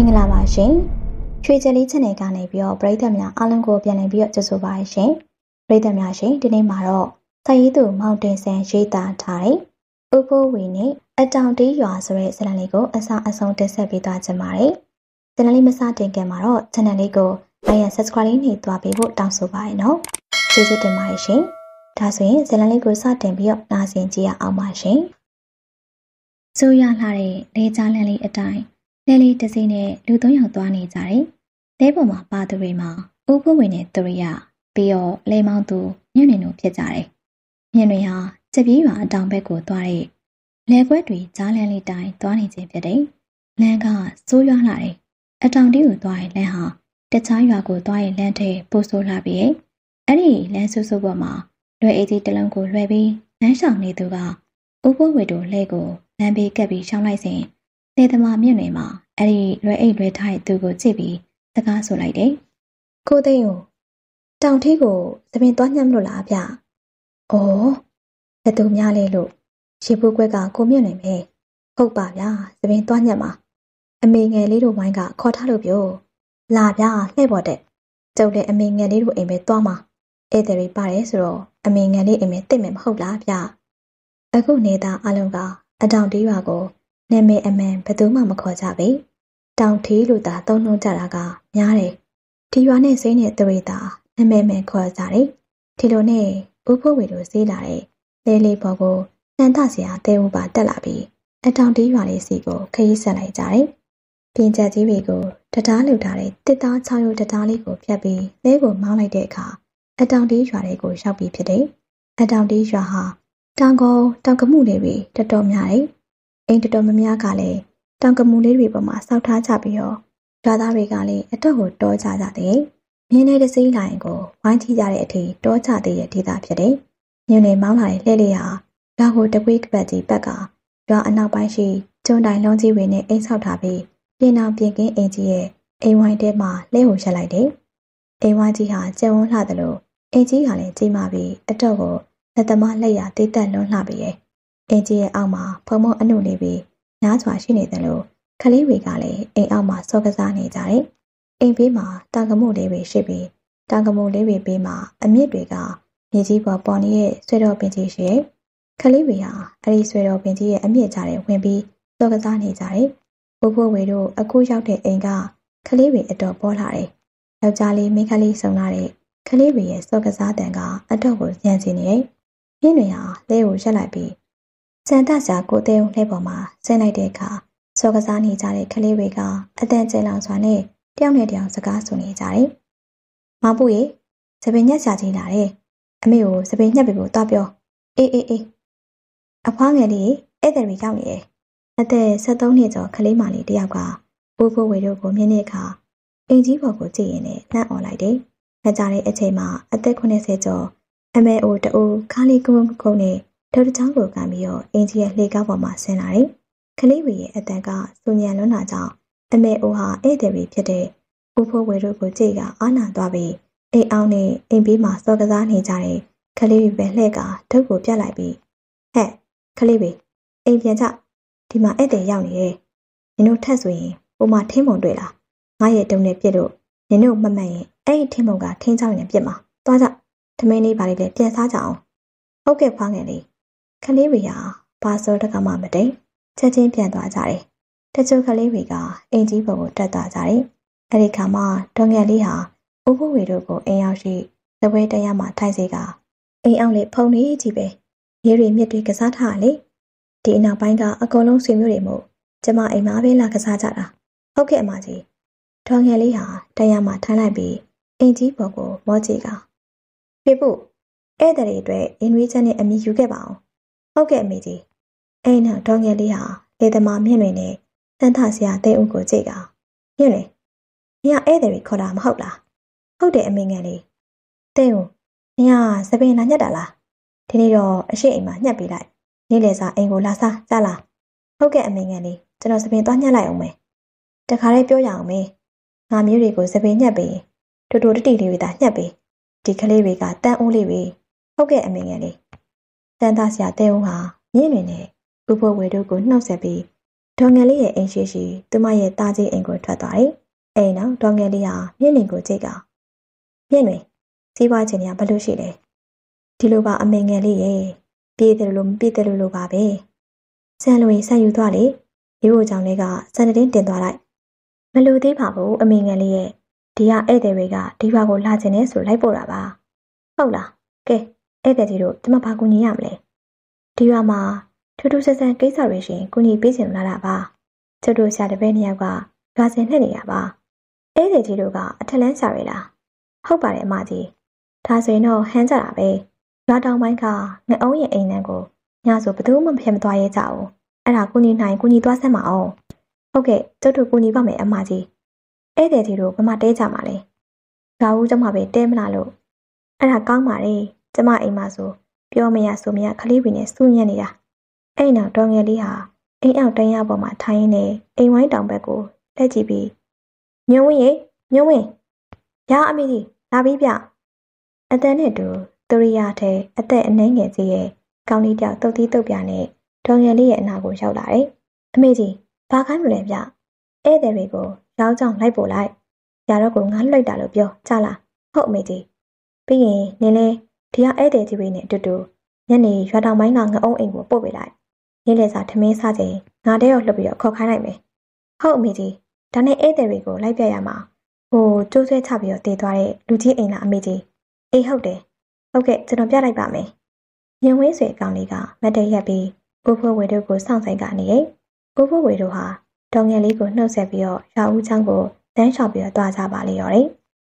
င်္ဂလာပါရှင်ရွှေကြလေး channel ကနေပြီးတော့ပရိသတ်များအားလုံးကိုပြန်လည်ပြီးတော့ကြိုဆိုပါရှင်ပရိသတ်များရှင်ဒီနေ့မှာတော့သရေးသူမောင်တင်ဆန်ရေးသားထားတဲ့ဥပိုးဝီနဲ့အတောင်တေးရွာဆိုတဲ့ဇာတ်လမ်းလေးကိုအစအဆုံးတင်ဆက်ပေးသွားချင်ပါတယ်ဇာတ်လမ်းလေးမစတင်ခင်မှာတော့ channel လေးကို like and subscribe လေးနှိပ်သွားပေးဖို့တောင်းဆိုပါရနော်ကျေးဇူးတင်ပါတယ်ရှင်ဒါဆိုရင်ဇာတ်လမ်းလေးကိုစတင်ပြီးတော့နားဆင်ကြည့်ရအောင်ပါရှင်ဆိုရလှတဲ့လေကြားလန်းလေးအတိုင်း လဲလေးတစ်စိမ့်နဲ့လူသုံးယောက်သွားနေကြတယ်။လဲပေါ်မှာပါသူတွေမှာဥပုဝင်နဲ့သူရိယပြီးတော့လဲမောင်းသူညနေတို့ဖြစ်ကြတယ်။ညနေဟာချက်ပြေးရွာအတောင်ဘက်ကိုသွားတဲ့လဲခွက်တွေကြားလန်းလေးတိုင်းသွားနေခြင်းဖြစ်တယ်။လမ်းကစိုးရွားလာတယ်။အတောင်တီးကိုသွားရင်လမ်းဟာတခြားရွာကိုသွားရင်လမ်းထဲပို့ဆိုးလာပြီးအဲ့ဒီလမ်းဆူဆူပေါ်မှာလွယ်အေးကြီးတလုံးကိုလွှဲပြီးလမ်းဆောင်နေသူကဥပုဝေတို့လဲကိုလမ်းဘေးကပ်ပြီးရှောင်းလိုက်စဉ် လေသမားမြင့်တွေမှာအဲ့ဒီလွယ်အိတ်လွယ်ထားတဲ့သူကိုကြည့်ပြီးစကားဆိုလိုက်တယ်။ကိုသိန်းကိုတောင်ထီးကိုသမင်သွားညှမ်းလို့လားဗျ။အော်ဘယ်သူများလဲလို့ရေပူကွက်ကကိုမြင့်နေမယ်။ဟုတ်ပါဗျာသမင်သွားညှမ်းပါ။အမေငယ်လေးတို့ဝိုင်းကခေါ်ထားလို့ပြော။လာဗျာလှဲ့ပေါ်တဲ့။ကျုပ်လည်းအမေငယ်လေးတို့အိမ်ပဲသွားမှာ။ဧည့်သည်တွေပါတယ်ဆိုတော့အမေငယ်လေးအိမ်ပဲတိတ်မယ်မဟုတ်လားဗျ။အခုနေသားအလုံးကအတောင်တီးရွာကို နာမည်အမှန်ဘယ်သူမှမခေါ်ကြပေတောင်ထီးလို့သာသုံးနှုန်းကြတာကများတယ်ဒီရွာနဲ့စိမ့်တဲ့သူတွေသာနာမည်မှန်ခေါ်ကြတယ်ဒီလိုနဲ့ဥဖို့ဝေတို့စေးလာတဲ့လဲလေးပေါ်ကိုနှမ်းထဆရာတဲဦးပါတက်လာပြီးအတောင်တီးရွာလေးစီကိုခရီးဆက်လိုက်ကြတယ်ပြင်ချက်ကြီးတွေကိုတံတားလှူထားတဲ့တစ်သားချောင်းရုပ်တံတားလေးကိုဖြတ်ပြီးလဲကိုမောင်းလိုက်တဲ့အခါအတောင်တီးရွာလေးကိုရောက်ပြီးဖြစ်တယ်အတောင်တီးရွာဟာတောင်ကုန်းတောင်ကမှုလေးတွေတော်တော်များတယ် အိမ်တော်တော်များများကလည်းတောင်ကမူလေးတွေပေါ်မှာစောက်ထားကြပြီးတော့ရွာသားတွေကလည်းအတော့ကိုတောကြကြတယ်။မြင်းလေးတစ်စိမ့်လိုင်းကိုဝိုင်းထိကြတဲ့အထိတောကြတဲ့ရဲ့ဒေသဖြစ်တယ်။ညနေမောင်းလာတဲ့လှဲလေးဟာရွာကိုတကွေးကပတ်ကြီးဘက်ကရွာအနောက်ပိုင်းရှိကျွန်းတိုင်လုံးကြီးတွေနဲ့အိမ်ဆောက်ထားပြီးပြင်အောင်ပြင်ကင်းအိမ်ကြီးရဲ့အိမ်ဝိုင်းထဲမှာလဲကိုရက်လိုက်တယ်။အိမ်ဝိုင်းကြီးဟာကျုံဝန်းလှတယ်လို့အိမ်ကြီးကလည်းကြီးမာပြီးအတော့ကိုလက်သမားလက်ရတေးတက်လွန်းလှပြီးရဲ့ အင်ကြီးရဲ့အောက်မှာဖုံဖုံအနုလေးပြီးနားစွာရှိနေတယ်လို့ကလေးတွေကလည်းအိမ်အောက်မှာစောကစားနေကြတယ်။အိမ်ဘေးမှာတောင်ကမို့လေးတွေရှိပြီးတောင်ကမို့လေးတွေဘေးမှာအမြင့်တွေကမြေကြီးပေါ်ပေါ်နေတဲ့ဆွေတော်ပင်ကြီးရှိရဲ့။ကလေးတွေဟာအဲ့ဒီဆွေတော်ပင်ကြီးရဲ့အမြင့်ကြားထဲဝင်ပြီးစောကစားနေကြတယ်။ဘိုးဘိုးဝေတို့အခုရောက်တဲ့အိမ်ကကလေးတွေအတော်ပေါ်လာတယ်။ယောက်ျားလေးမိန်းကလေးစုံလာတဲ့ကလေးတွေရဲ့စောကစားတန်ကအတော့ကိုညံစီနေတယ်။မြင့်တွေဟာလဲကိုရက်လိုက်ပြီး စံတစာကိုတဲုံလှဲပေါ်မှာဆင်းလိုက်တဲ့အခါစောကစားနေကြတဲ့ကလေးတွေကအတန်ကျဲလောင်စွာနဲ့တယောက်နဲ့တယောက်စကားဆိုနေကြတယ်။မောင်ပူရေစပင်ညက်ချကြီးလာတယ်။အမေကိုစပင်ညက်ပေးဖို့တော့ပြော။အေးအေးအေးအဖွားငယ်လေးဧည့်သည်တွေရောက်နေတယ်။အသက်73နှစ်ကျော်ကလေးမလေးတယောက်ကဘိုးဘိုးဝေတို့ကိုမြင်တဲ့အခါအင်ကြီးပေါ်ကိုကြည့်ရင်လည်းနှံ့អော်လိုက်တယ်။မကြတဲ့အချိန်မှာအသက်80ကျော်အမေအိုတူခါလီကုန်းကုန်း နဲ့ဒေါက်တာချောင်းကိုကန်ပြီးတော့အင်ကြီးရဲ့လှေကားပေါ်မှာဆင်းလာတယ်။ကလေးဝေရဲ့အတန်ကစူညံလွန်းတာကြောင့်အမေအိုဟာဧည့်သည်တွေဖြစ်တဲ့ဦးဖိုးဝေတို့ကိုကြည့်ကအာနာသွားပြီးအိမ်အောင်နဲ့အိမ်ဘေးမှာစော်ကစားနေကြတဲ့ကလေးတွေပဲလှည့်ကဒုတ်ကိုပြတ်လိုက်ပြီးဟဲ့ကလေးတွေအိမ်ပြန်ကြဒီမှာဧည့်သည်ရောက်နေတယ်။နင်တို့ထက်ဆိုရင်ပုံမှထင်းမုံတွေ့လားငါရဲ့တုံနဲ့ပြစ်လို့နင်တို့မမှန်ရင်အဲ့ဒီထင်းမုံကထင်းချောင်းနဲ့ပြစ်မှာသွားကြ။သမင်းလေးပါလေးလည်းပြန်စားကြအောင်။ဟုတ်ကဲ့ဖွားငယ်လေး ကလေးတွေဟာဘာစောတကမှမတိတ်ချက်ချင်းပြန်သွားကြတယ်။တချို့ကလေးတွေကအိမ်ကြီးပေါ်ကိုတက်သွားကြတယ်။အဲဒီခါမှဒေါငယ်လေးဟာဥပုဝေတို့ကိုအိမ်ရောက်ရှိသပွဲတရားမှာထိုင်စေကအိမ်အောင်လေဖုန်လေးကြီးပဲရေတွေမြစ်တွေကစားထားလေဒီအနောက်ပိုင်းကအကုန်လုံးဆွေမျိုးတွေမို့ကျမအိမ်မှာပဲလာကစားကြတာဟုတ်ကဲ့အမကြီးဒေါငယ်လေးဟာတရားမှာထိုင်လိုက်ပြီးအိမ်ကြီးပေါ်ကိုမောကြည့်ကဖေဖို့ဧည့်သည်တွေအတွက်အင်းဝေးချက်နဲ့အမိယူခဲ့ပါအောင် ဟုတ်ကဲ့အမေကြီးအဲ့နောက်ဒေါငယ်လေးဟာလေသမားမြင့်တွေနဲ့တန်းထဆရာတဲဦးကိုကြည့်ကညင်လေညဧည့်သည်တွေခေါ်တာမဟုတ်လားဟုတ်တယ်အမေငယ်လေးတဲဦးညစပင်လာညက်တာလားဒီနေ့တော့အရှိအိမ်မှာညက်ပေးလိုက်နေ့လေစာအိမ်ကိုလာစားကြလားဟုတ်ကဲ့အမေငယ်လေးကျွန်တော်စပင်သွားညက်လိုက်အောင်မယ်တခါလေးပြောရအောင်မေငါမျိုးတွေကိုစပင်ညက်ပေးတူတူတတိလေးတွေသာညက်ပေးဒီကလေးတွေကတန်းအိုးလေးပဲဟုတ်ကဲ့အမေငယ်လေး တန်သားဆရာတဲဦးဟာမြင့်နေနဲ့ဥပဝေတို့ကိုနှောက်ဆက်ပြီးဒေါ်ငယ်လေးရဲ့အိမ်ရှိရှိသူမရဲ့တာကြီးအိမ်ကိုထွက်သွားတယ်။အိမ်နောက်ဒေါ်ငယ်လေးဟာမျက်နှာကိုကြည့်ကမျက်နှာစီးပွားခြင်းကဘလို့ရှိလဲ။ဒီလိုပါအမေငယ်လေးရဲ့ပြေးတယ်လို့မပြေးတယ်လို့ပါပဲ။ဆန်လွေဆန်ယူသွားလေ။ဒီဘိုကြောင့်လေးကစံတင်းတင်သွားလိုက်။မလိုသေးပါဘူးအမေငယ်လေးရဲ့ဒီကဧည့်သည်တွေကဒီဘက်ကိုလာခြင်းနဲ့ဆိုလိုက်ပို့တာပါ။ဟုတ်လား။ကဲ ဧည့်သည်တို့ဒီမှာဘာကူညီရမလဲ။ဒီဘက်မှာထူးထူးဆန်းဆန်းကိစ္စတွေရှင်ကုညီပေးချင်လာတာပါကျတို့ဆရာတပည့်နှစ်ယောက်ကရွာစင်နှက်နေတာပါဧည့်သည်ကြီးတို့ကအထက်လန်းဆရာတွေလားဟုတ်ပါတယ်အမကြီးဒါဆိုရင်တော့ဟန်းကြတာပဲရွာတောင်ပိုင်းကငအုံးရဲ့အိမ်နန်းကိုညဆိုဘယ်သူမှမဖြစ်မသွားရဲကြဘူးအဲ့ဒါကုညီနိုင်ကုညီသွားစမ်းမအောင်ဟုတ်ကဲ့ကျုပ်တို့ကုညီပါမယ်အမကြီးဧည့်သည်ကြီးတို့ဘမတဲကြမှာလဲရွာဦးကျမပဲတဲမလားလို့အဲ့ဒါကောင်းပါလေ ကျမအိမ်မှာဆိုပြောမရဆိုမရခလေးပင်နဲ့စူးညံ့နေတာအဲ့နောက်ဒေါ်ငယ်လေးဟာအိမ်အောင်တန်းရပေါ်မှာထိုင်ရင်းနဲ့အိမ်ဝိုင်းတောင်ဘက်ကိုလက်ကြည့်ပြီးညုံဝင်းရေညုံဝင်းရအမေကြီးလာပြီးပြအတန်းနဲ့တူသူရိယာထဲအသက်အနှဲငယ်ကြီးရဲ့ကောင်းလေးတယောက်တုတ်သီးတုတ်ပြနဲ့ဒေါ်ငယ်လေးရဲ့အနာကိုရောက်လာတယ်အမေကြီးဘာခိုင်းမလဲဗျဧည့်သည်တွေကိုရောက်ကြောင်လိုက်ပို့လိုက်ရတော့ကိုငါလွှိုက်တာလို့ပြောကြလားဟုတ်အမေကြီးပြီးရင်နင်းလဲ ဒီကဧည့်သည်ကြီးတွေနဲ့အတူတူညနေရွာတောင်ပိုင်းကငအုံးအိမ်ကိုပို့ပေးလိုက်နေ့လည်စာထမင်းစားချိန်ငါတဲ့ရောက်လှုပ်ပြီးတော့ခေါ်ခိုင်းလိုက်မယ်ဟုတ်အမေကြီးဒါနဲ့ဧည့်သည်တွေကိုလိုက်ပြရမှာဟိုကျိုးဆွဲချပြီးတော့တည်သွားတဲ့လူကြီးအိမ်လားအမေကြီးအေးဟုတ်တယ်ဟုတ်ကဲ့ကျွန်တော်ပြလိုက်ပါမယ်ညင်ဝင်းဆွေအကောင်လေးကမတ်တရက်ပြီးကိုဖိုးဝေတို့ကိုစောင့်ဆိုင်ကနေရဲ့ကိုဖိုးဝေတို့ဟာတောင်ငယ်လေးကိုနှုတ်ဆက်ပြီးတော့ရွာဦးချောင်းကိုတန်းလျှောက်ပြီးတော့တွားကြပါလေရော်တယ်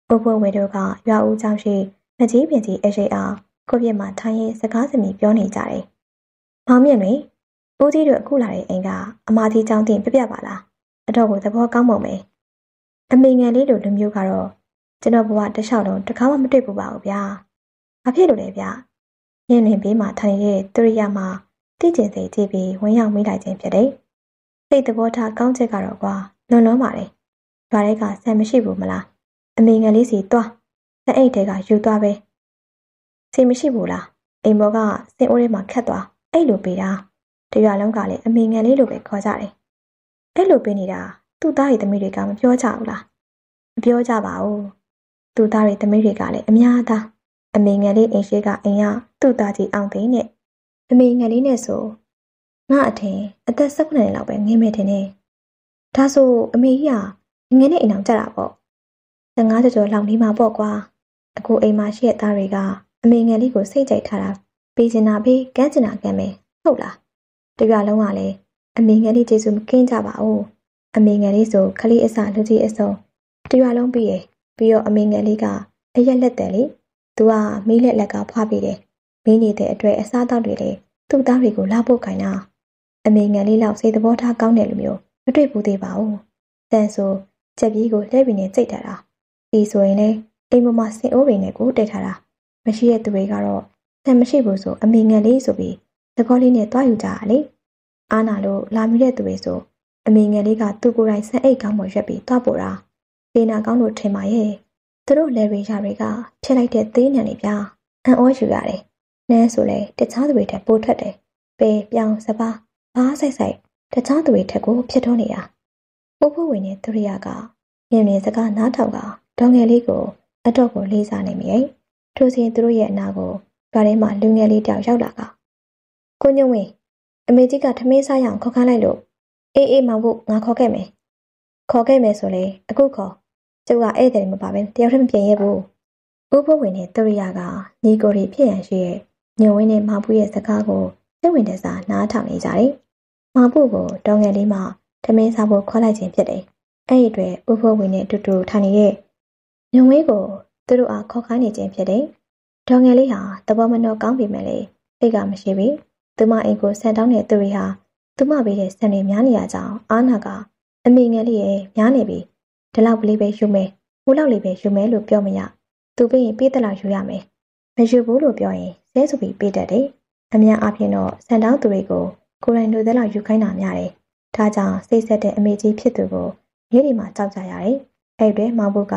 ကိုဖိုးဝေတို့ကရွာဦးချောင်းရှိ မကြီးပင်ကြီးအရှိအောင်ကိုပြစ်မှာထိုင်းရင်စကားစမြည်ပြောနေကြတယ်မောင်မြင့်တွင်ဦးကြီးတို့အခုလာတဲ့အိမ်ကအမကြီးကျောင်းတင်ပြပြပါလားအတော့ကိုသဘောကောင်းပုံပဲအမေငယ်လေးတို့လူမျိုးကတော့ကျွန်တော်ဘဝတစ်လျှောက်လုံးတစ်ခါမှမတွေ့ဘူးပါဘူးဗျာဘာဖြစ်လို့လဲဗျညနေဘေးမှာထိုင်နေတဲ့သူရိယာမှာတိကျင်စိတ်ကြည့်ပြီးဝင်ရောက်မိလိုက်ခြင်းဖြစ်တယ်စိတ်သဘောထားကောင်းချက်ကတော့ကွာလွန်လွန်ပါလေရွာထဲကဆန်မရှိဘူးမလားအမေငယ်လေးစီသွား စအိတ်တဲကယူသွားပဲစီမရှိဘူးလားအိမ်ဘောကစင်အိုးထဲမှာခတ်သွားအဲ့လိုပေးတာတရွာလုံးကလည်းအမေငယ်လေးလိုပဲခေါ်ကြတယ်။အဲ့လိုပေးနေတာသူ့သားရဲ့သမီးတွေကမပြောကြဘူးလား။မပြောကြပါဘူး။သူ့သားရဲ့သမီးတွေကလည်းအများသားအမေငယ်လေးအိမ်ရှိကအိမ်ကသူ့သားကြီးအောင်သိနဲ့အမေငယ်လေးနဲ့ဆိုငါအထင်အသက်၁၇နှစ်လောက်ပဲငင်းမဲ့တယ်နဲ့ဒါဆိုအမေကြီးကငယ်နဲ့အိမ်အောင်ကြတာပေါ့။15ကျော်ကျော်လောက်နေမှာပေါ့ကွာ။ အခုအိမ်မှာရှိတဲ့သားတွေကအမေငယ်လေးကိုစိတ်ကြိုက်ထားတာပေးချင်တာပေးကမ်းချင်တာကမ်းမယ်ဟုတ်လားတပြလုံးကလည်းအမေငယ်လေးကျေစုမကင်းကြပါဘူးအမေငယ်လေးဆိုခလေးအစလူကြီးအစုံတရွာလုံးပြီးရပြီးတော့အမေငယ်လေးကအရက်လက်တယ်လေသူကမီးလက်လက်ကဖွားပြီးတယ်မင်းနေတဲ့အတွက်အစားအသောက်တွေလေသူ့သားတွေကိုလာဖို့ခိုင်းတာအမေငယ်လေးလောက်စိတ်သဘောထားကောင်းတယ်လို့မျိုးမတွေ့ဘူးသေးပါဘူးတန်ဆိုချက်ပြေးကိုလှည့်ပြီးနေကြိတ်ထားတာဒီဆိုရင်လေ အိမ်မမစင်အိုးတွေနဲ့ကိုတိတ်ထားတာမရှိတဲ့သူတွေကတော့ဆန်မရှိဘူးဆိုအမေငယ်လေးဆိုပြီးသဘောလေးနဲ့တွားယူကြရလေအာနာလို့လာမိတဲ့သူတွေဆိုအမေငယ်လေးကသူ့ကိုယ်တိုင်ဆက်အိတ်ကောင်းပေါ်ရွက်ပြီးတွားပို့တာပေနာကောင်းလို့ထင်ပါရဲ့သူတို့လေရီယာတွေကဖြစ်လိုက်တဲ့သေးညံနေပြအံ့ဩယူရတယ်နဲဆိုလေတခြားသူတွေထက်ပိုထွက်တယ်ပေပြောင်စပါဘားဆိုင်ဆိုင်တခြားသူတွေထက်ကိုဖြစ်ထွန်းနေတာပို့ဖို့ဝင်တဲ့သူရိယာကမြင်မြင်စကားနားထောင်ကဒေါငယ်လေးကို အတော့ကိုလေးစားနေမိရဲ့ထိုစဉ်သူတို့ရဲ့အနာကိုရွာထဲမှာလူငယ်လေးတယောက်ရောက်လာကကိုညုံဝင်းအမေကြီးကထမင်းစားရအောင်ခေါ်ခိုင်းလိုက်လို့အေးအေးမောင်ဖို့ငါခေါ်ခဲ့မယ်ခေါ်ခဲ့မယ်ဆိုလေအခုခေါ်ကျုပ်ကဧည့်သည်မပါဘဲတယောက်တည်းမပြင်ရဘူးဥပဝင်းနဲ့တရိယာကညီကိုရီဖြစ်ရန်ရှိရဲ့ညုံဝင်းနဲ့မောင်ဖူးရဲ့စကားကိုစိတ်ဝင်တစားနားထောင်နေကြတယ်မောင်ဖူးကိုတောင်ငယ်လေးမှထမင်းစားဖို့ခေါ်လိုက်ခြင်းဖြစ်တယ်အဲ့ဒီအတွက်ဥပဝင်းနဲ့အတူတူထိုင်နေတဲ့ ညုံဝင်းကိုသူတို့အားခေါ်ခိုင်းနေခြင်းဖြစ်တယ်ဒေါငယ်လေးဟာသဘောမနှောကောင်းပြီမဲ့လေစိတ်ကမရှိဘူးသူမအိမ်ကိုဆန်တောင်းတဲ့သူတွေဟာသူမပေးတဲ့ဆန်တွေများနေရကြောင်းအာနာကအမေငယ်လေးရဲ့များနေပြီဒီလောက်ကလေးပဲယူမယ်ဟိုလောက်လေးပဲယူမယ်လို့ပြောမရသူပြီးရင်ပေးတဲ့လောက်ယူရမယ်မယူဘူးလို့ပြောရင်ဆဲဆိုပြီးပေးတတ်တယ်အများအားဖြင့်တော့ဆန်တောင်းသူတွေကိုကိုယ်တိုင်လိုတဲ့လောက်ယူခိုင်းတာများတယ်ဒါကြောင့်စိတ်ဆက်တဲ့အမေကြီးဖြစ်သူကိုမြေဒီမှာကြောက်ကြရတယ်အဲ့တွေမောင်ဘုက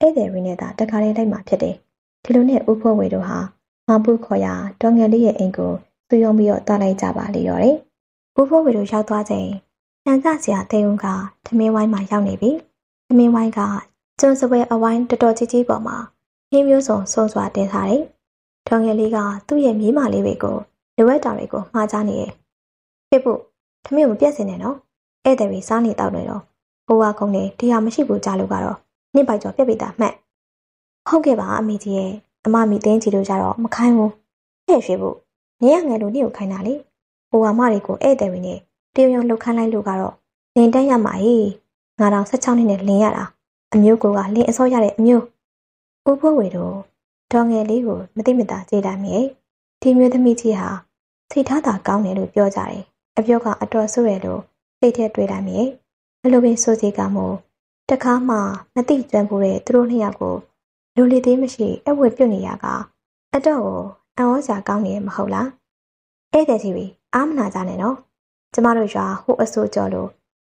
ဧည့်သည်ရင်းနဲ့သာတခါလေးလိုက်မှဖြစ်တယ်ဒီလိုနဲ့ဥဖို့ဝေတို့ဟာမောင်ဘုခေါ်ရဒေါငယ်လေးရဲ့အိမ်ကိုသူယုံပြီးတော့တားလိုက်ကြပါလေရောတယ်။ဦးဖိုးဝေတို့ရောက်သွားချိန်ညရန်ကြစရာတဲုံကထမင်းဝိုင်းမှာရောက်နေပြီထမင်းဝိုင်းကကျွန်းစပွဲအဝိုင်းတော်တော်ကြီးကြီးပေါ်မှာဟင်းမျိုးစုံစိုးစွာတင်ထားတယ်ဒေါငယ်လေးကသူ့ရဲ့မြေးမလေးတွေကိုလိုအပ်တာတွေကိုမှားချနေတယ်ဖြစ်ဖို့ထမင်းမပြတ်စင်နဲ့နော်ဧည့်သည်တွေစားနေတော့တယ်တော့ဟိုဝါကုန်းနေတရားမရှိဘူးကြားလို့ကတော့ နှစ်ပိုက်ကျော်ပြက်ပိတာမှတ်ဟုတ်ကဲ့ပါအမေကြီးရဲ့အမမီတင်းကြီးတို့ကြတော့မခိုင်းဘူးဟဲ့ရွှေဖို့နေရငယ်လို့နေကိုခိုင်းတာလေဟိုဝါမတွေကိုဧည့်သည်တွေနဲ့တရုံရုံလှုပ်ခမ်းလိုက်လို့ကတော့လင်တန်းရမှာဟေးငါတော့16နှစ်နဲ့လင်ရတာအမျိုးကိုကလင်အစောရတဲ့အမျိုးဦးဖိုးဝေတို့ဒေါငယ်လေးကိုမသိမသာကြည်လာမိဒီမျိုးသမီးကြီးဟာစိတ်ထားသာကောင်းတယ်လို့ပြောကြတယ်အပြောကအတော်ဆိုးရလို့စိတ်ထဲတွေးလာမိဘလို့ပင်ဆိုစီကမို့ တခါမှမသိကြံဘူးတဲ့သူတို့နှစ်ယောက်ကိုလူလီသေးမရှိအဝတ်ပြုတ်နေရကအတော့ကိုအံ့ဩစရာကောင်းနေမဟုတ်လားဧည့်သည်ကြီးအားမနာကြနဲ့နော်ကျမတို့ရွာဟိုအဆိုးကြော်လို့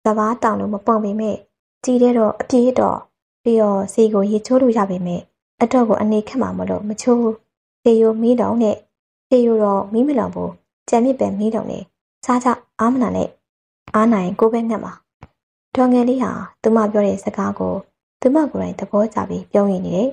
စဘာတောင်လို့မပုံပေမဲ့ကြည်တဲ့တော့အပြေးတော့ပြီးတော့စီကိုရေချိုးလို့ရပေမဲ့အတော့ကိုအနေခက်မှာမလို့မချိုးဘူးစေယိုမီးတောင်နဲ့စေယိုတော့မီးမလောင်ဘူးကြံမြစ်ပဲမီးတောင်နဲ့စားကြအားမနာနဲ့အားနိုင်ကိုပဲငတ်မှာ ဒေါ်ငယ်လေးဟာသူမပြောတဲ့စကားကိုသူမကိုယ်တိုင်သဘောကျပြီးပြောရင်းနေတယ်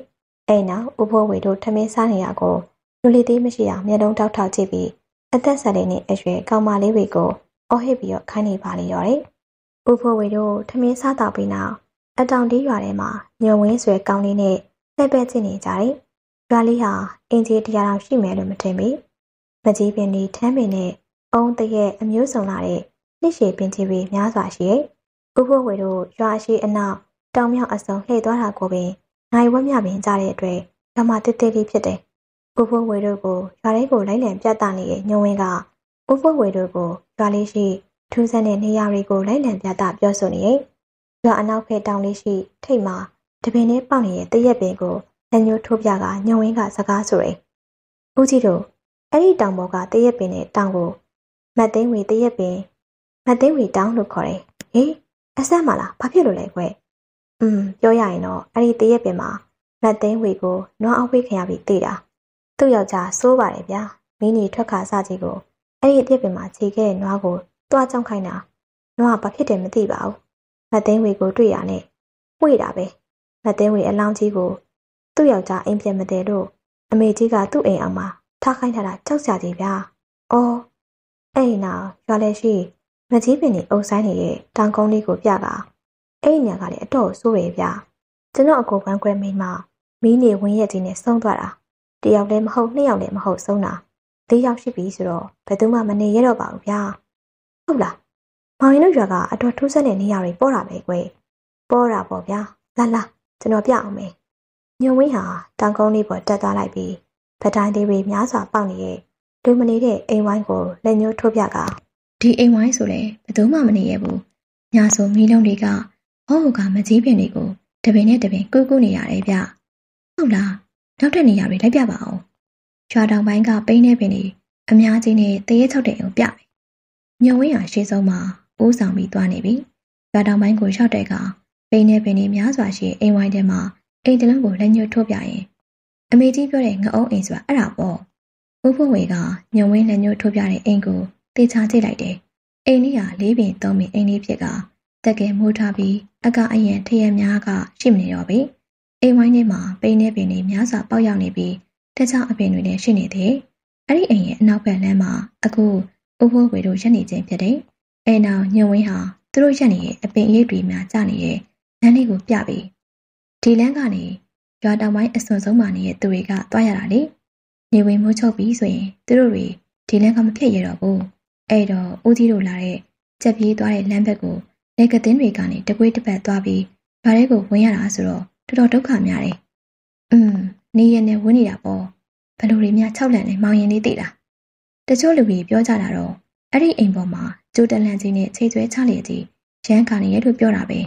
အဲ့နောက်ဥဖိုးဝေတို့ထမင်းစားနေရကိုလူလီသေးမရှိအောင်မျက်လုံးတောက်ထောက်ကြည့်ပြီးအသက်ဆက်လေးနဲ့အရွယ်ကောင်မလေးတွေကိုအော်ဟစ်ပြီးတော့ခိုင်းနေပါလေရော်တယ်။ဥဖိုးဝေတို့ထမင်းစားတော့ပြီးနောက်အတောင်တီးရွာထဲမှာညုံဝင်းဆွဲကောင်းလေးနဲ့လှည့်ပဲချစ်နေကြတယ်။ရွာလေးဟာအင်ဂျီတရားတော်ရှိမယ်လို့မထင်ပေ။မကြီးပင်ဒီထမ်းပင်နဲ့အုံတရဲ့အမျိုးစုံလာတဲ့နှစ်ရှည်ပင်ကြီးတွေများစွာရှိရဲ့။ ဥဖိုးဝေတို့ရွာရှိအနောက်တောင်မြောက်အစုံလှည့်သွားတာကိုပင်နိုင်ဝက်မြပင်ကြတဲ့အတွက်ဓမ္မတစ်တစ်လေးဖြစ်တယ်။ဥဖိုးဝေတို့ကိုရွာလေးကိုလိုက်လံပြသနေတဲ့ညုံဝင်းကဥဖိုးဝေတို့ကိုရွာလေးရှိထူးဆန်းတဲ့နေရာတွေကိုလိုက်လံပြသပြောဆိုနေရဲ့။ရွာအနောက်ဖက်တောင်လေးရှိထိတ်မှာတပင်နဲ့ပေါက်နေတဲ့တရက်ပင်ကိုလက်ညှိုးထိုးပြကညုံဝင်းကစကားဆိုတယ်။ဦးကြီးတို့အဲ့ဒီတောင်ပေါ်ကတရက်ပင်နဲ့တောင်ကိုမတ်သိန်းဝေတရက်ပင်မတ်သိန်းဝေတောင်လို့ခေါ်တယ်။ဟေး အဆက်မလားဘာဖြစ်လို့လဲကွယ်။อืมပြောရရင်တော့အဲ့ဒီတရက်ပင်မှာမတ်သိန်းဝေကိုနွားအဝေးခင်ရပြီးတေးတာ။သူ့ယောက်ျားစိုးပါတယ်ဗျာ။မင်းကြီးထွက်ခါစကြီးကိုအဲ့ဒီတရက်ပင်မှာခြေခဲ့တဲ့နွားကိုတွားကြောင်းခိုင်းတာ။နွားဘာဖြစ်တယ်မသိပါဘူး။မတ်သိန်းဝေကိုတွေ့ရနဲ့ဝေ့တာပဲ။မတ်သိန်းဝေအလောင်းကြီးကိုသူ့ယောက်ျားအိမ်ပြန်မတယ်လို့အမေကြီးကသူ့အိမ်အောင်မှာထားခိုင်းထားတာကြောက်စရာကြီးဗျာ။အော်အဲ့နောက်ရွာလဲရှိ မကြီးပင်နေအုပ်ဆိုင်နေတဲ့တောင်ကုန်းလေးကိုပြကအဲ့ညာကလည်းအတော့ဆိုးရဗျာကျွန်တော်အကိုပန်းခွဲမိမမီးနေဝင်းရက်ကြီးနဲ့ဆုံးသွားတာတယောက်လည်းမဟုတ်နှစ်ယောက်လည်းမဟုတ်ဆုံးတာလေးယောက်ရှိပြီဆိုတော့ဘယ်သူမှမနေရတော့ပါဘူးဗျာဟုတ်လားမောင်ရင်တို့ရွာကအတော်ထူးဆန်းတဲ့နေရာတွေပေါ်တာပဲကွယ်ပေါ်တာပေါ့ဗျာလာလာကျွန်တော်ပြအောင်မယ်ညုံဝင်းဟာတောင်ကုန်းလေးပေါ်တက်သွားလိုက်ပြီးဗတိုင်းသေးတွေများစွာပေါက်နေတဲ့လူမနေတဲ့အိမ်ဝိုင်းကိုလက်ညှိုးထိုးပြက ဒီအိမ်ဝိုင်းဆိုလေဘယ်သူမှမနေရဘူးညာဆိုမီးလုံးတွေကဟောဟိုကမကြီးပင်တွေကိုတပင်နဲ့တပင်ကူးကူးနေရတယ်ဗျဟုတ်လားနောက်တဲ့နေရာတွေလိုက်ပြပါအောင်ရွာတောင်ပိုင်းကပိန်းနေပင်တွေအများကြီးနဲ့တရေချောက်တဲ့အိမ်ပြမယ်ညုံဝင်းဟာရှေ့ဆုံးမှာဦးဆောင်ပြီးသွားနေပြီရွာတောင်ပိုင်းကိုရောက်တဲ့ကပိန်းနေပင်တွေများစွာရှိအိမ်ဝိုင်းထဲမှာအိမ်တလုံးကိုလက်ညှိုးထိုးပြရင်အမေကြီးပြောတဲ့ငအုံးအိမ်ဆိုတာအဲ့ဒါပေါ့ဦးဖွင့်ဝေကညုံဝင်းလက်ညှိုးထိုးပြတဲ့အိမ်ကို တေချာကြည့်လိုက်တယ်အိမ်လေးဟာလေးပင်သုံးပင်အိမ်လေးဖြစ်ကတက်ကယ်မိုးထားပြီးအကအရင်ထရများကရှိမနေတော့ပြီအိမ်ဝိုင်းထဲမှာပိန်းနေပင်တွေများစွာပေါက်ရောက်နေပြီးတခြားအပင်တွေလည်းရှိနေသေးအဲ့ဒီအိမ်ရဲ့အနောက်ဘက်လမ်းမှာအခုဦးဖိုးဝေတို့ရက်နေခြင်းဖြစ်တယ်အဲနောက်ညုံဝင်းဟာသူတို့ရက်နေတဲ့အပင်အရေးတွေများကျနေတဲ့လမ်းလေးကိုပြပြီးဒီလမ်းကနေရွာတောင်ပိုင်းအစွန်ဆုံးမှာနေတဲ့သူတွေကသွားရတာလေနေဝင်မိုးချုပ်ပြီးဆိုရင်သူတို့တွေဒီလမ်းကမဖြစ်ရတော့ဘူး အဲ့တော့ဦးကြီးတို့လာတဲ့ချက်ပြေးသွားတဲ့လမ်းဘက်ကိုလေကတင်းတွေကနေတကွေးတစ်ပတ်သွားပြီးရွာထဲကိုဝင်ရတာဆိုတော့တော်တော်ဒုက္ခများတယ်။อืมနေရနဲ့ဝင်နေတာပေါ့ဘလူတွေများ၆လန့်နဲ့မောင်ရင်လေးသိတာတချို့လူတွေပြောကြတာတော့အဲ့ဒီအိမ်ပေါ်မှာကျိုးတလန့်ကြီးနဲ့ခြေကျွဲချလေကြီးရမ်းကာနေရလို့ပြောတာပဲ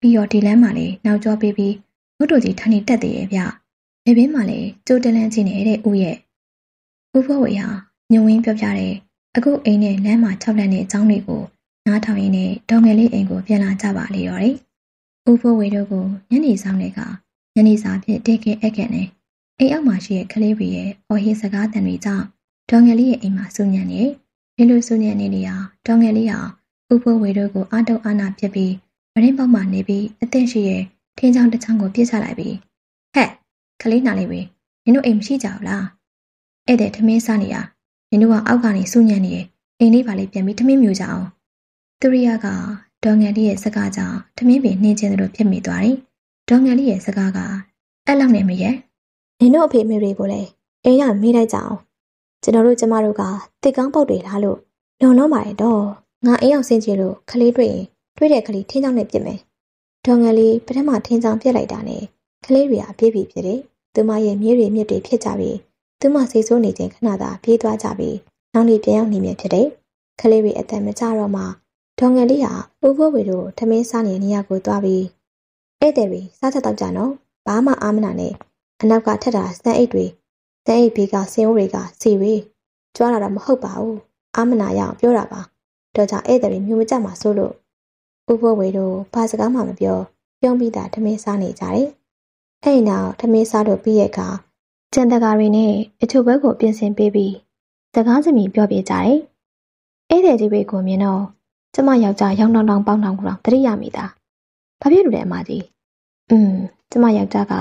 ပြီးတော့ဒီလမ်းမှာလေနောက်ကျောပေးပြီးမုတ်တို့ကြီးထန်းနေတက်သေးရဲ့ဗျ။လေဘင်းမှာလေကျိုးတလန့်ကြီးနေတဲ့ဦးရဲ့ဦးဖို့ဝေဟာညုံဝင်းပြောပြတဲ့ အခုအိမ်နဲ့လမ်းမှာ၆လန့်တဲ့အကြောင်းတွေကိုနားထောင်ရင်းနဲ့ဒေါငယ်လေးအိမ်ကိုပြန်လာကြပါလေရော်တယ်။ဦးဖိုးဝေတို့ကိုညနေဆောင်တွေကညနေစာဖြင့်တိတ်ခဲအက်ကန်နေအိမ်အောက်မှာရှိတဲ့ကလေးတွေရဲ့အော်ဟစ်စကားတန်တွေကြောင့်ဒေါငယ်လေးရဲ့အိမ်မှာစူညံနေဒီလိုစူညံနေနေရဒေါငယ်လေးဟာဥပဝေတို့ကိုအာတုအာနာပြစ်ပြီးမရင်းပေါက်မှနေပြီးအသင့်ရှိရဲ့ထင်းချောင်းတစ်ချောင်းကိုပြစ်ချလိုက်ပြီးဟဲ့ခလေးနာလေးပဲနင်တို့အိမ်မရှိကြဘူးလားဧည့်သည်ထမင်းစားနေတာ နင်တို့ကအောက်ကနေစူညံနေတယ်အိမ်လေးပါလေးပြန်ပြီးထမင်းမြူကြအောင်သူရိယကဒေါ်ငယ်လေးရဲ့စကားကြောင့်ထမင်းပင်နှင်းချင်းတို့ဖြစ်မိသွားတယ်ဒေါ်ငယ်လေးရဲ့စကားကအဲ့လောက်နဲ့မရဲ့နင်တို့အဖေမေတွေကိုလည်းအိမ်ရောက်မေးလိုက်ကြအောင်ကျွန်တော်တို့ကျမတို့ကတစ်ကောင်းပုတ်တွေလားလို့လုံလုံးပါတယ်တော့ငါအိမ်ရောက်ဆင်းကြည့်လို့ခလေးတွေ့ရင်တွေ့တဲ့ခလေးထင်းချောင်းနဲ့ပြစ်မယ်ဒေါ်ငယ်လေးပထမထင်းချောင်းပြစ်လိုက်တာနဲ့ကလေးတွေအပြည့်ပြည့်ဖြစ်တယ်။သူမရဲ့မြေတွေမြစ်တွေဖြစ်ကြပြီး သူမစိတ်ဆိုးနေခြင်းခဏသာပြေးသွားကြပြီးနောက်နေ့ပြန်ရောက်နေမြဖြစ်တယ်။ကလေးတွေအသက်မကျတော့မှဒေါ်ငယ်လေးဟာဦးဖိုးဝေတို့ထမင်းစားနေနေရကိုသွားပြီးဧည့်သည်တွေစားချက်တော့ကြနော်။ဘာမှအာမနာနဲ့အနောက်ကထက်တာစမ်းအိတ်တွေစမ်းအိတ်ဘေးကဆင်းအိုးတွေကစီတွေကြွားလာတာမဟုတ်ပါဘူး။အာမနာရအောင်ပြောတာပါ။တော့ကြောင့်ဧည့်သည်တွေမျိုးမကြမှာစိုးလို့ဦးဖိုးဝေတို့ဘာစကားမှမပြောပြုံးပြီးတာထမင်းစားနေကြတယ်။အဲ့ဒီနောက်ထမင်းစားတို့ပြီးရဲ့အခါ ကျန်တကာတွေနဲ့အချို့ဘက်ကိုပြင်ဆင်ပေးပြီးစကားစမြည်ပြောပြကြတယ်။ဧည့်သည်ကြီးတွေကိုမြင်တော့ကျမယောက်ျားရောင်းတောင်းတောင်းပေါင်းတောင်းကူတောင်တရိယာမိတာ။ဘာဖြစ်လို့လဲအမကြီး။อืมကျမယောက်ျားက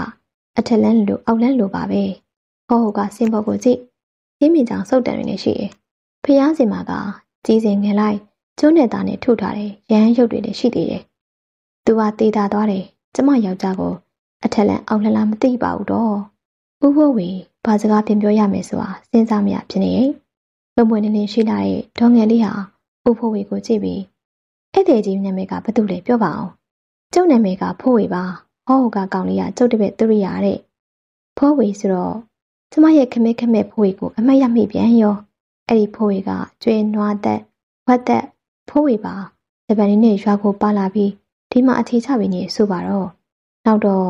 အထက်လန်းလိုအောက်လန်းလိုပါပဲ။ဟောဟိုကစင်ဘော်ကိုကြည့်။ရင်းမြင်ကြောင်စုတ်တန်တွေနဲ့ရှိတယ်။ဖျားစင်မှာကကြီးစင်ငယ်လိုက်ကျွန်းနဲ့သားနဲ့ထုထားတယ်ရဟန်းရုပ်တွေလည်းရှိသေးတယ်။သူကတေးတာသွားတယ်။ကျမယောက်ျားကိုအထက်လန်အောင်လှလားမသိပါဘူးတော့ ဥဘဝေဘာစကားပြန်ပြောရမယ်ဆိုတာစဉ်းစားမရဖြစ်နေရဲ့လုံပွင့်နေနေရှိလာတဲ့ဒေါငယ်လေးဟာဥဘဝေကိုကြည့်ပြီးအဲ့တဲ့ကြီးနာမည်ကဘာတူလဲပြောပါအောင်ကျုပ်နာမည်ကဖိုးဝေပါဟောဟိုကကောင်လေးကကျုပ်တပည့်သူရိယာတဲ့ဖိုးဝေဆိုတော့ကျမရဲ့ခမဲခမဲဖိုးဝေကိုအမတ်ရမိပြန်ရောအဲ့ဒီဖိုးဝေကကျွေးနွားသက်ဝတ်သက်ဖိုးဝေပါဂျပန်လေးနဲ့ရွာကိုပါလာပြီးဒီမှာအခြေချပြီးနေဆိုပါတော့နောက်တော့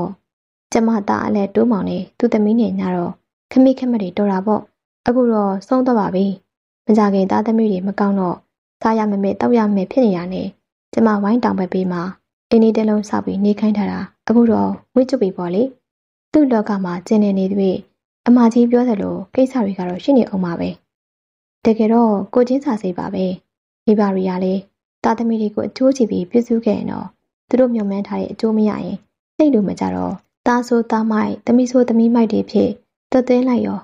ကျမသားအလဲတိုးမောင်နေသူသမီးနေညတော့ခမိခမတွေတော်တာပေါ့အခုတော့ဆုံးတော့ပါပြီမကြခင်သားသမီးတွေမကောင်းတော့စားရမမဲ့တောက်ရမယ်ဖြစ်နေရနဲ့ကျမဝိုင်းတောင်ပဲပေးမှာအင်းဒီတလုံးဆောက်ပြီးနေခိုင်းထားတာအခုတော့ဝိကျွတ်ပြီပေါ့လေသူ့လောကမှာကျင်းနေနေသည်အမကြီးပြောသလိုကိစ္စတွေကတော့ရှိနေအောင်ပါပဲတကယ်တော့ကိုချင်းစာစိတ်ပါပဲမိဘတွေကလည်းသားသမီးတွေကိုအကျိုးချပြီးပြုစုခဲ့ရင်တော့သူတို့မျှော်မှန်းထားတဲ့အကျိုးမရရင်စိတ်လိုမကြတော့ သားဆိုသားမိုက်သမီးဆိုသမီးမိုက်တွေဖြစ်တသွင်းလိုက်ရော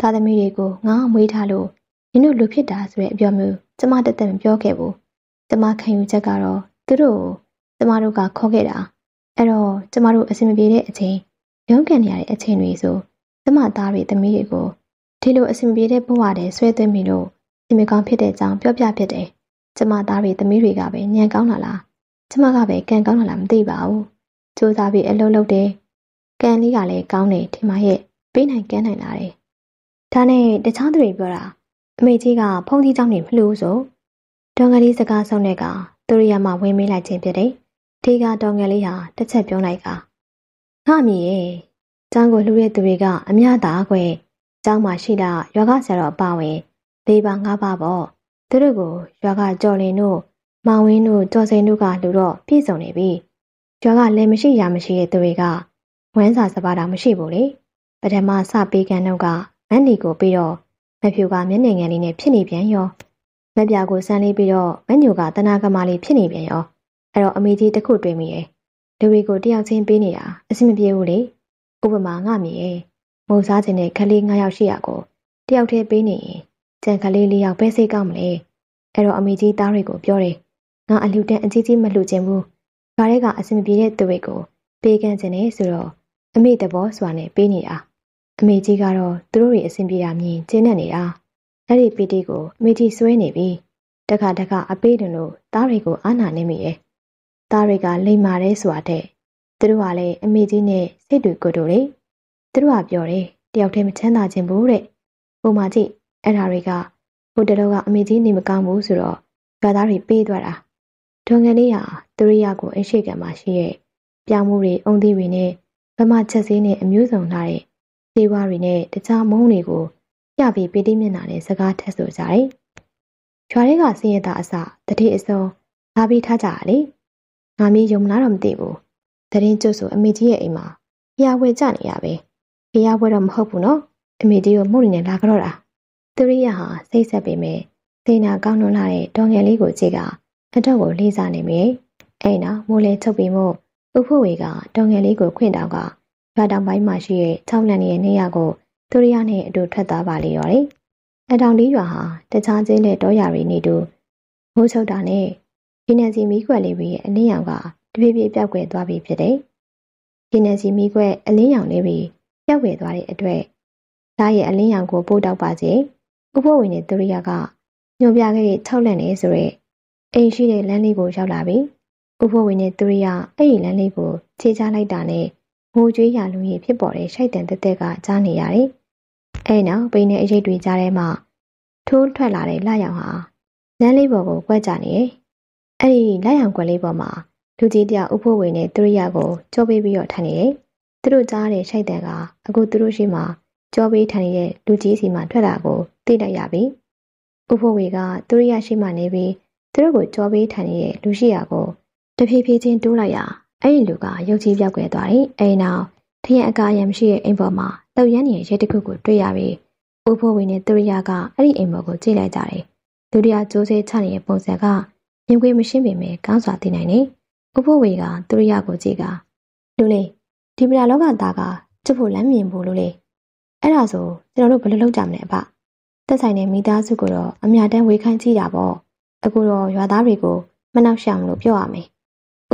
သားသမီးတွေကိုငါမွေးထားလို့နင်တို့လူဖြစ်တာဆိုတဲ့အပြောမျိုးကျမတက်တက်မပြောခဲ့ဘူးကျမခံယူချက်ကတော့သူတို့ကျမတို့ကခေါ်ခဲ့တာအဲ့တော့ကျမတို့အဆင်မပြေတဲ့အချိန်ရုန်းကန်နေရတဲ့အချိန်တွေဆိုကျမသားတွေသမီးတွေကိုဒီလိုအဆင်ပြေတဲ့ဘဝတည်းဆွဲသွင်းမိလို့ဒီမကောင်းဖြစ်တဲ့အကြောင်းပြောပြဖြစ်တယ်ကျမသားတွေသမီးတွေကပဲညံကောင်းလာလားကျမကပဲကံကောင်းလာလားမသိပါဘူးစူးစမ်းပြီးအလုပ်လုပ်တယ် ကံလေးကလည်းကောင်းတယ်ထင်ပါရဲ့ပေးနိုင်ကမ်းနိုင်လာတယ်ဒါနဲ့တခြားသူတွေပြောတာအမေကြီးကဖုန်းကြီးเจ้าနေမလို့ဆိုဒေါငယ်လေးစကားဆုံးတဲ့ကသူရိယာမဝင်မေးလိုက်ခြင်းဖြစ်တယ်ဒီကဒေါငယ်လေးဟာတစ်ချက်ပြောလိုက်ကငါမြည်ရဲ့ကျောင်းကိုလှူတဲ့သူတွေကအများသားခွဲကျောင်းမှာရှိတာရွာကဆရာတော်ပါဝင်၄ပါး၅ပါးပေါ့သူတို့ကိုရွာကကြော်လင်တို့မောင်ဝင်းတို့ကြော်စိန်တို့ကလှူတော့ပြည့်စုံနေပြီရွာကလည်းမရှိရမရှိတဲ့သူတွေက ဝမ်းစာစပါးတာမရှိဘူးလေပထမစပေးကန်တော့ကမန်နီကိုပြီးတော့မဖြူကမျက်နှာငယ်လေးနဲ့ဖြစ်နေပြန်ရောမပြကိုစမ်းလေးပြီးတော့မညိုကတနာကမာလေးဖြစ်နေပြန်ရောအဲ့တော့အမေကြီးတခုတွေးမိရဲ့လူတွေကိုတယောက်ချင်းပေးနေတာအဆင်မပြေဘူးလေဥပမာငါမြည်ရဲ့မုံစားခြင်းနဲ့ခလေး9ယောက်ရှိရကိုတယောက်တည်းပေးနေရင်ကြံခလေး၄ယောက်ပဲစိတ်ကောင်းမလဲအဲ့တော့အမေကြီးသားတွေကိုပြောတယ်ငါအလူတန်းအကြီးကြီးမလှူခြင်းဘူးဒါတွေက အဆင်မပြေတဲ့သူတွေကိုပေးကမ်းခြင်းနဲ့ဆိုတော့ အမေတဘောစွာနဲ့ပေးနေတာအမေကြီးကတော့သူတို့တွေအဆင်ပြေတာမြင်ကျင်းနေနေတာအဲ့ဒီပီတီကိုအမေကြီးဆွဲနေပြီတခါတခါအပေးတယ်လို့သားတွေကိုအာနာနေမိရဲ့သားတွေကလိမ်မာတယ်ဆိုတာတဲ့သူတို့ကလည်းအမေကြီးနဲ့စိတ်တွေကိုယ်တို့လေသူတို့ကပြောတယ်တယောက်တည်းမချမ်းသာခြင်းဘူးတဲ့ပုံမှန်ကြည့်အဲ့ဒါတွေကဟိုတလောကအမေကြီးနေမကောင်းဘူးဆိုတော့ရွာသားတွေပေးသွားတာဒေါငယ်လေးဟာသူရိယကိုအရှိကံမှာရှိရဲ့ပြောင်းမှုတွေအုံသီးတွေနဲ့ ဗမာချက်စည်းနဲ့အမျိုးစုံလာတဲ့ဈေးဝါးတွေနဲ့တခြားမုန်းတွေကိုပြပြီးပေးတိမျက်နှာနဲ့စကားထက်ဆိုကြတယ်။ကျွားတွေကစင်းရတာအစတတိအစုံလာပြီးထားကြရလေ။ငါမီးယုံမလားတော့မသိဘူး။တရင်ကျွတ်ဆိုအမေကြီးရဲ့အိမ်မှာဖျားဝဲကြနေရပဲ။ဖျားဝဲတော့မဟုတ်ဘူးနော်။အမေကြီးကိုမှုန့်နေနဲ့လာကြတော့တာ။သူရိယဟာစိတ်ဆက်ပေမဲ့စိတ်နာကောင်းလွန်လာတဲ့ဒေါငယ်လေးကိုကြည့်ကအတော့ကိုလေးစားနေမိအဲ့နောက်မိုးလေချုပ်ပြီးမို့ ဥဖို့ဝေကတောင်ငယ်လေးကိုခွင့်တောက်ကရွာတောင်ပိုင်းမှာရှိတဲ့၆လန်ရဲ့နေရာကိုသူရိယနဲ့အတူထွက်သွားပါလေရော်တယ်အတောင်လေးရွာဟာတခြားကျင်းတဲ့တောရွာတွေနေတူမိုးချုပ်တာနဲ့ဒီနယ်စီမီးခွက်လေးပြီးအလင်းရောင်ကတပြေးပြေးပြောက်ကွယ်သွားပြီဖြစ်တယ်ဒီနယ်စီမီးခွက်အလင်းရောင်လေးပြီးပြောက်ကွယ်သွားတဲ့အတွက်ဒါရဲ့အလင်းရောင်ကိုပို့တောက်ပါစေဥပဝေနဲ့သူရိယကညွန်ပြခဲ့တဲ့၆လက်နေဆိုရဲအိမ်ရှိတဲ့လမ်းလေးကိုရောက်လာပြီ ဥပဝေနဲ့သူရိယအဲ့ဒီလမ်းလေးကိုခြေချလိုက်တာနဲ့ငိုကြွေးရလူကြီးဖြစ်ပေါ်တဲ့ရှိုက်တန်တက်တက်ကကြားနေရတယ်အဲ့နောက်ပိန်းနဲ့အရေးတွေကြားထဲမှာထိုးထွက်လာတဲ့လက်ရောင်ဟာလမ်းလေးပေါ်ကိုကွက်ကြနေတယ်အဲ့ဒီလက်ရောင်ကွက်လေးပေါ်မှာလူကြီးတယောက်ဥဖို့ဝေနဲ့သူရိယကိုကြောပေးပြီးတော့ထိုင်နေတယ်သူတို့ကြားတဲ့ရှိုက်တန်ကအခုသူတို့ရှိမှကြောပေးထိုင်နေတဲ့လူကြီးစီမှာထွက်လာကိုသိတတ်ရပြီ။ဥဖို့ဝေကသူရိယရှိမှနေပြီးသူတို့ကိုကြောပေးထိုင်နေတဲ့လူရှိရာကို တဖြည်းဖြည်းချင်းတိုးလိုက်ရာအဲ့ဒီလူကရုပ်ကြီးပြောက်ွယ်သွားတယ်။အဲ့နောက်ထရင်အကာရံမရှိတဲ့အိမ်ပေါ်မှာတောက်ရမ်းနေတဲ့ရဲတစ်ခုကိုတွေ့ရပြီးဥဖို့ဝေနဲ့သူရိယကအဲ့ဒီအိမ်ပေါ်ကိုကြည့်လိုက်ကြတယ်။ဒုတိယကျိုးစေးချနေတဲ့ပုံစံကမြင်ကွင်းမရှင်းပေမဲ့ကောင်းစွာသိနိုင်တယ်။ဥဖို့ဝေကသူရိယကိုကြည့်ကလူလေးဒီပရာလောကသားကကျုပ်ဖို့လမ်းမြင်ဖို့လို့လေအဲ့ဒါဆိုကျွန်တော်တို့ဘယ်လိုလုပ်ကြမလဲအဖတက်ဆိုင်တဲ့မိသားစုကိုတော့အမြတမ်းဝေခိုင်းကြည့်တာပေါ့အခုတော့ရွာသားတွေကိုမနှောက်ရှောင်လို့ပြောရမယ်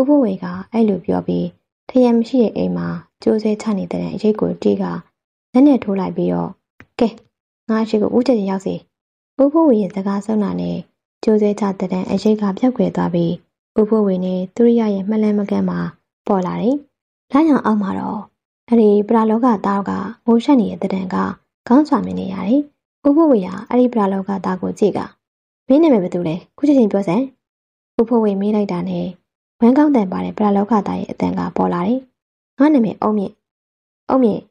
ဥပဝေကအဲ့လိုပြောပြီးထရံမရှိတဲ့အိမ်မှာကျိုးစဲချနေတဲ့အရေးကိုတီးကလက်နဲ့ထိုးလိုက်ပြီးတော့ကဲငါရှိကိုဦးချက်ချင်းရောက်စီဥပဝေရဲ့စကားဆုံးတာနဲ့ကျိုးစဲချတဲ့အရေးကပြောက်ွယ်သွားပြီးဥပဝေနဲ့သူရိယရဲ့မှလန်းမကန်းမှာပေါ်လာတယ်။လမ်းကြောင်အောက်မှာတော့အဲ့ဒီပရာလောကသားကငိုရှက်နေတဲ့တံကခေါင်းဆွာမြင်နေရတယ်။ဥပဝေဟာအဲ့ဒီပရာလောကသားကိုကြည့်ကမင်းနာမည်ဘယ်သူလဲခုချက်ချင်းပြောစမ်း။ဥပဝေမေးလိုက်တာနဲ့ ဝမ်းကောင်းတန်ပါတဲ့ပရာလောကသားရဲ့အတန်ကပေါ်လာတယ်။ငါနာမည်အုံးမြင့်အုံးမြင့်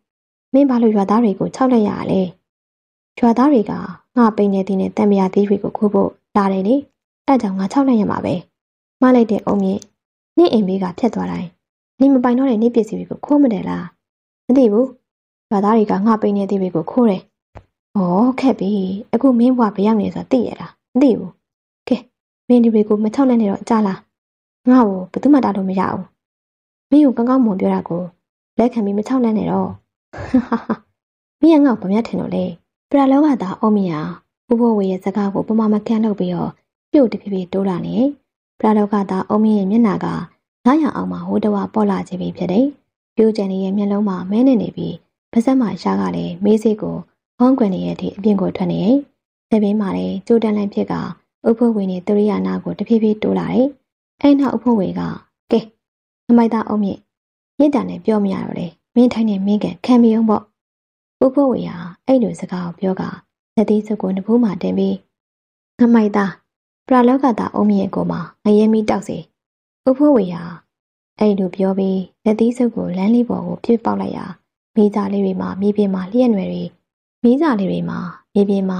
မင်းဘာလို့ရွာသားတွေကိုခြောက်လိုက်ရလဲ။ရွာသားတွေကငါပိန်နေသည်နဲ့တံမယာသီးတွေကိုခိုးဖို့လာတယ်လေ။အဲ့ကြောင့်ငါခြောက်လိုက်ရမှာပဲ။မလိုက်တဲ့အုံးမြင့်နင့်အိမ်ဘေးကဖြတ်သွားတိုင်းနင်မပိုင်တော့တဲ့နေ့ပစ္စည်းတွေကိုခိုးမတယ်လား။မသိဘူး။ရွာသားတွေကငှပိန်နေသေးတွေကိုခိုးတယ်။ဩခက်ပြီ။အခုမင်းဘွားဘရောက်နေဆိုတာသိရလား။မသိဘူး။ကဲမင်းဒီတွေကိုမချောက်နဲ့တော့ကြားလား။ ငါ့ကိုဘယ်သူမှတားလို့မရဘူး။မင်းကိုကောင်းကောင်းမွန်ပြောတာကိုလက်ခံပြီးမချောက်နဲ့နဲ့တော့။မင်းကငါ့ကိုဗမြတ်ထင်လို့လေ။ပရာလောကသားအော်မီယာဥဘဝေရဲ့စကားကိုပမာမကန့်လုပ်ပြီးတော့ပြုတ်တဖြည်းဖြည်းတိုးလာနေ။ပရာလောကသားအော်မီရဲ့မျက်နှာကနားရအောင်မှဟိုတဝါပေါ်လာခြင်းပဲဖြစ်တယ်။ပြိုကျန်ရဲ့မျက်လုံးမှာမဲနေနေပြီးပါးစပ်မှာရှားကလည်းမေးစိတ်ကိုဝန်းကွယ်နေရဲ့အထိအပြင်ကိုထွက်နေရဲ့။လက်ဘေးမှာလည်းကြိုးတန်းလန့်ဖြစ်ကအုပ်ဖွဲ့ဝင်နေတရိယာနာကိုတဖြည်းဖြည်းတိုးလာတယ်။ အဲ့နောက်အုပ်ဖွဲ့ဝင်ကကဲအမိုက်သားအုံးမြင့်မြင့်တာနဲ့ပြောမရတော့လေမင်းထိုင်းနေမင်းကခံမီအောင်ပေါ့။အုပ်ဖွဲ့ဝင်ဟာအဲ့လိုစကားကိုပြောကလက်သေးစုပ်ကိုနဖူးမှာတင်ပြီးငမိုက်သားပရာလောကသားအုံးမြင့်ကိုမှငရဲမီတောက်စီ။အုပ်ဖွဲ့ဝင်ဟာအဲ့လိုပြောပြီးလက်သီးစုပ်ကိုလမ်းလေးပေါ်ကိုပြစ်ပေါက်လိုက်ရာမိသားလေးတွေမှာမြေပြင်မှာလျှက်ရွယ်တွေမိသားလေးတွေမှာမြေပြင်မှာ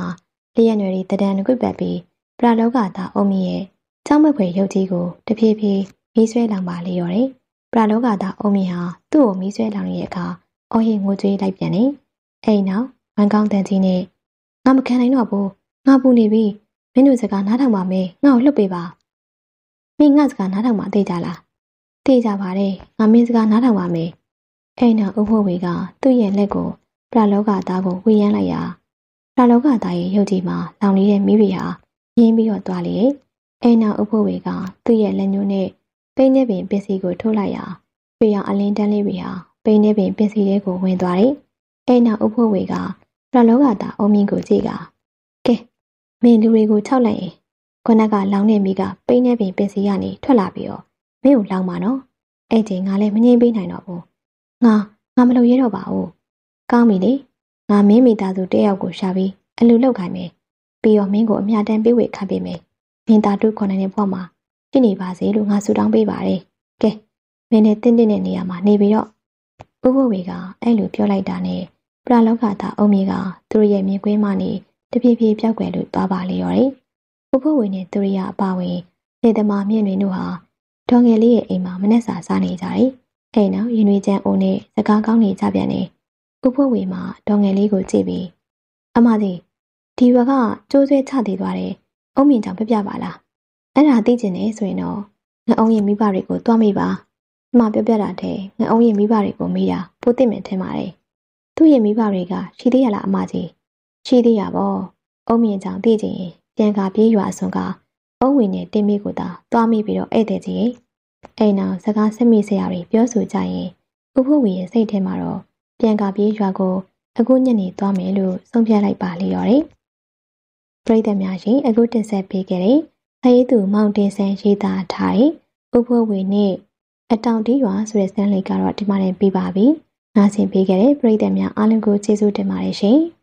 လျှက်ရွယ်တွေတဒံကွတ်ပတ်ပြီးပရာလောကသားအုံမီရဲ့ ချောင်းမခွေရုပ်ကြီးကိုတဖြည်းဖြည်းမီးဆွဲလောင်ပါလေရော်တယ်။ပရာလောကသားအုံမီဟာသူ့ကိုမီးဆွဲလောင်ရဲ့အခါအော်ဟစ်ငိုကြွေးလိုက်ပြန်တယ်။အဲ့နောက်ဝမ်ကောင်းတန်ကြီးနဲ့ငါမခံနိုင်တော့ဘူးငါပူနေပြီမင်းတို့စကားနားထောင်ပါမယ်ငါ့ကိုလှုပ်ပေးပါမင်းငါစကားနားထောင်မှသိကြလားသိကြပါတယ်ငါမင်းစကားနားထောင်ပါမယ်အဲ့နောက်ဥဖို့ဝေကသူ့ရဲ့လက်ကိုပရလောကသားကိုဝေယမ်းလိုက်ရာပရလောကသားရဲ့ရုပ်ကြီးမှာလောင်နေတဲ့မိရီဟာရင်းပြီးတော့သွားလေ အဲ့နောက်ဥဖို့ဝေကသူ့ရဲ့လက်ညှိုးနဲ့ပိန်းနေပင်ပစ္စည်းကိုထိုးလိုက်ရာပြေအောင်အလင်းတန်းလေးတွေဟာပိန်းနေပင်ပစ္စည်းလေးကိုဝင်သွားတယ်အဲ့နောက်ဥဖို့ဝေကပရလောကသားအုံမင်းကိုကြည့်ကကဲမင်းလူတွေကိုခြောက်လိုက်ရင်ခုနကလောင်နေမိကပိန်းနေပင်ပစ္စည်းကနေထွက်လာပြီးတော့မင်းကိုလောင်းပါနော်အဲ့ချိန်ငါလည်းမငြိမ်ပေးနိုင်တော့ဘူးငါငါမလုပ်ရတော့ပါဘူးကောင်းပြီလေငါမင်းမိသားစုတယောက်ကိုရှာပြီးအလူလောက်ခိုင်းမယ်ပြီးတော့မင်းကိုအမြတမ်းပေးဝေခံပေးမယ် မင်းသားတို့ခေါ်နိုင်တဲ့ဘဝမှာပြည့်နေပါစေလို့ငါဆုတောင်းပေးပါတယ်ကဲမင်းနဲ့တင့်တင့်တဲ့နေရာမှာနေပြီးတော့ဥပဝေကအဲ့လိုပြောလိုက်တာနဲ့ပရလောကသားအုံမြေကသူတို့ရဲ့မြင်ကွင်းမှနေတဖြည်းဖြည်းပြောက်ွယ်လို့သွားပါလေရောတယ်ဥပဝေနဲ့သူရရအပါဝင်နေသမားမြင့်တွေတို့ဟာဒေါ်ငယ်လေးရဲ့အိမ်မှာမနဲ့စာစားနေကြတယ်။အဲ့နောက်ရင်ွေချမ်းအိုးနဲ့စကားကောင်းနေကြပြန်တယ်။ဥဖို့ဝေမှာဒေါ်ငယ်လေးကိုကြည့်ပြီးအမကြီးဒီဘကကျိုးဆွဲချသေးသွားတယ်။ အုံးမြင့်ကြောင့်ပြပြပါလားအဲ့ဒါသိကျင်နေဆိုရင်တော့ငအုံးရဲ့မိဘတွေကိုတွားမိပါအမပြောပြတာတဲ့ငအုံးရဲ့မိဘတွေကိုမေးတာပိုသိမယ်ထင်ပါတယ်သူ့ရဲ့မိဘတွေကရှိသေးရလားအမကြီးရှိသေးရပါအုံးမြင့်ကြောင့်သိကျင်ရင်ပြန်ကာပြေးရွာအစွန်ကအုံးဝင်နဲ့တင်းမိကိုသာတွားမိပြီးတော့ဧည့်သည်ကြီးအိမ်နောက်စကားဆက်မိစရာတွေပြောဆိုကြရင်ဥဖို့ဝီရဲ့စိတ်ထဲမှာတော့ပြန်ကာပြေးရွာကိုအခုညနေသွားမယ်လို့ဆုံးဖြတ်လိုက်ပါလေရောတယ် ပရိသတ်များရှင်အခုတင်ဆက်ပေးခဲ့တဲ့ခရီးသူမောင်တင်ဆန်းရေးသားထားတဲ့ဥဖို့ဝီနဲ့အတောင်တီးရွာဆိုတဲ့စမ်းလေးကတော့ဒီမှာတင်ပြပါပြီ။နားဆင်ပေးခဲ့တဲ့ပရိသတ်များအားလုံးကိုကျေးဇူးတင်ပါတယ်ရှင်။